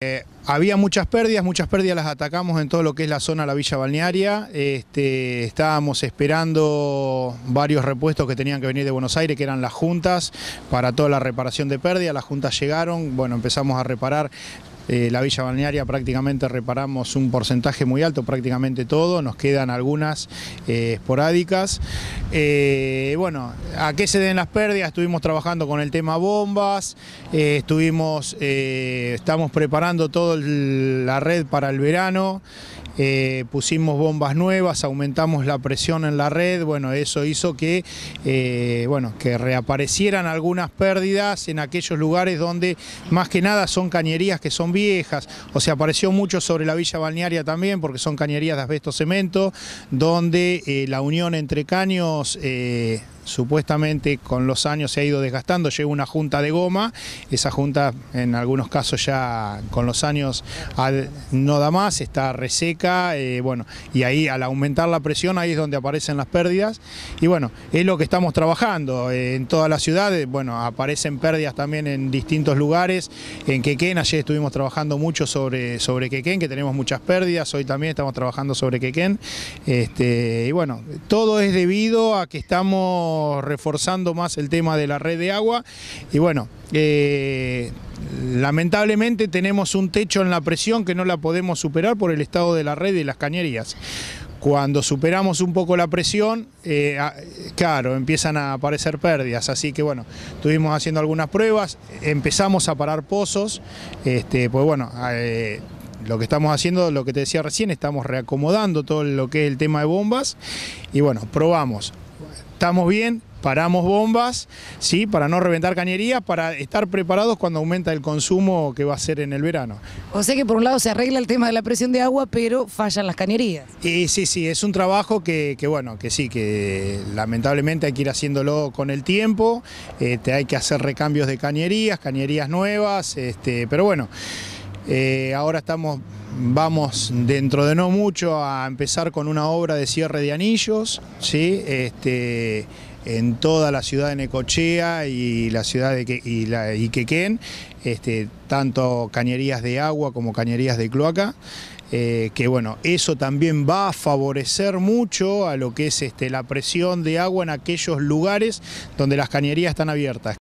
Eh, había muchas pérdidas, muchas pérdidas las atacamos en todo lo que es la zona la Villa Balnearia. Este, estábamos esperando varios repuestos que tenían que venir de Buenos Aires, que eran las juntas, para toda la reparación de pérdidas. Las juntas llegaron, bueno, empezamos a reparar eh, la Villa Balnearia prácticamente reparamos un porcentaje muy alto, prácticamente todo, nos quedan algunas eh, esporádicas. Eh, bueno, ¿a qué se den las pérdidas? Estuvimos trabajando con el tema bombas, estuvimos, estamos preparando toda la red para el verano. Eh, pusimos bombas nuevas, aumentamos la presión en la red, bueno, eso hizo que, eh, bueno, que reaparecieran algunas pérdidas en aquellos lugares donde más que nada son cañerías que son viejas, o sea, apareció mucho sobre la villa balnearia también porque son cañerías de asbesto cemento, donde eh, la unión entre caños supuestamente con los años se ha ido desgastando, llega una junta de goma, esa junta en algunos casos ya con los años no da más, está reseca, eh, bueno, y ahí al aumentar la presión ahí es donde aparecen las pérdidas y bueno, es lo que estamos trabajando eh, en toda la ciudad, bueno, aparecen pérdidas también en distintos lugares, en Quequén, ayer estuvimos trabajando mucho sobre, sobre Quequén, que tenemos muchas pérdidas, hoy también estamos trabajando sobre Quequén, este, y bueno, todo es debido a que estamos reforzando más el tema de la red de agua. Y bueno, eh, lamentablemente tenemos un techo en la presión que no la podemos superar por el estado de la red y las cañerías. Cuando superamos un poco la presión, eh, claro, empiezan a aparecer pérdidas, así que bueno, estuvimos haciendo algunas pruebas, empezamos a parar pozos, este, pues bueno, eh, lo que estamos haciendo, lo que te decía recién, estamos reacomodando todo lo que es el tema de bombas. Y bueno, probamos estamos bien, paramos bombas, ¿sí? para no reventar cañerías, para estar preparados cuando aumenta el consumo que va a ser en el verano. O sea que por un lado se arregla el tema de la presión de agua, pero fallan las cañerías. Y sí, sí, es un trabajo que, bueno, que sí, que lamentablemente hay que ir haciéndolo con el tiempo, este, hay que hacer recambios de cañerías, cañerías nuevas, este, pero bueno, eh, ahora estamos vamos dentro de no mucho a empezar con una obra de cierre de anillos, ¿sí? este, en toda la ciudad de Necochea y la ciudad de Iquequén, este, tanto cañerías de agua como cañerías de cloaca. Eh, que bueno, eso también va a favorecer mucho a lo que es este, la presión de agua en aquellos lugares donde las cañerías están abiertas.